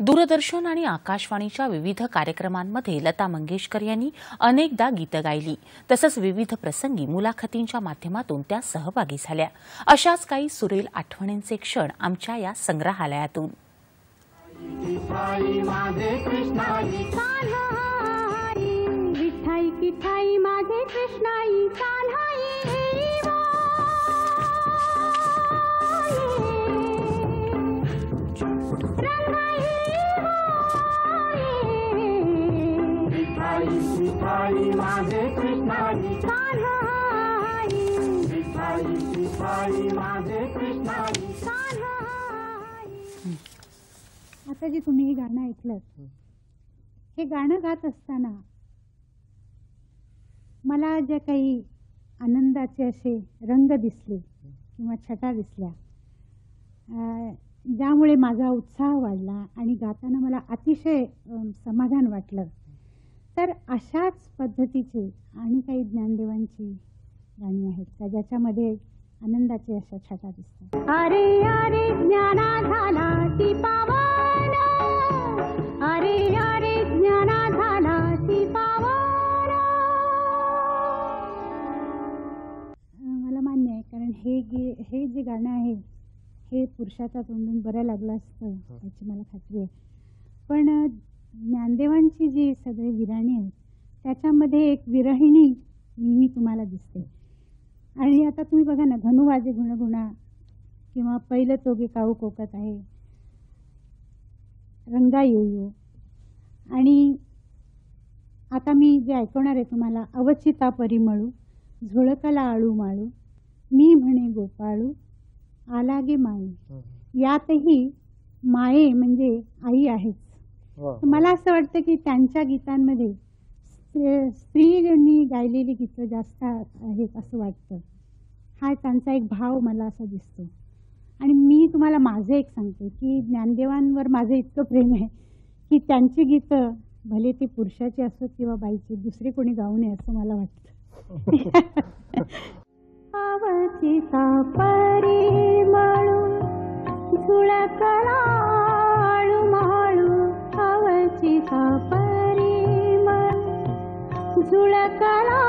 दूरदर्शन आणि आकाशवाणीच्या विविध कार्यक्रमांमध्ये लता मंगेशकर यांनी अनेकदा गीतं गायली. तसंच विविध प्रसंगी मुलाखतींच्या माध्यमातून त्या सहभागी झाल्या. अशाच काही सुरेल आठवणींचे क्षण आमच्या या संग्रहालयातून. विठाई माझे कृष्णाई कान्हाई आता जे तुम्ही हे गाणं ऐकलं हे गाणं गात असताना मला ज्या काही आनंदाचे असे रंग दिसले किंवा छटा दिसल्या ज्यामुळे माझा उत्साह वाढला आणि गाताना मला अतिशय समाधान वाटलं तर अशाच पद्धतीचे आणि काही ज्ञानदेवांची गाणी आहेत का ज्याच्यामध्ये आनंदाचे अशा छटा दिसतात? अरे अरे ज्ञाना झाला ती पावन अरे अरे ज्ञाना झाला ती पावन मला मान्य आहे कारण हे गे हे जे गाणं आहे हे पुरुषाच्या तोंडून बरं लागलं असतं याची मला खात्री आहे. पण ज्ञानदेवांची जी सगळी विराणी आहेत त्याच्यामध्ये एक विरहिणी नेहमी तुम्हाला दिसते. आणि आता तुम्ही बघा ना धनुवाजे गुणगुणा किंवा पहिलं तोगे काऊ कोकत आहे रंगा येऊ आणि आता मी जे ऐकवणार आहे तुम्हाला अवचिता परिमळू झुळकला आळू माळू मी म्हणे गोपाळू आलागे माई. यातही माये म्हणजे आई आहेच. मला असं वाटतं की त्यांच्या गीतांमध्ये स्त्री- स्त्रीनी गायलेली गीतं जास्त आहेत असं वाटतं. हा त्यांचा एक भाव मला असा दिसतो. आणि मी तुम्हाला माझं एक सांगते की ज्ञानदेवांवर माझं इतकं प्रेम आहे की त्यांची गीतं भले ती पुरुषाची असोत किंवा बाईची दुसरी कोणी गाऊ नये असं मला वाटतं. దుళకరా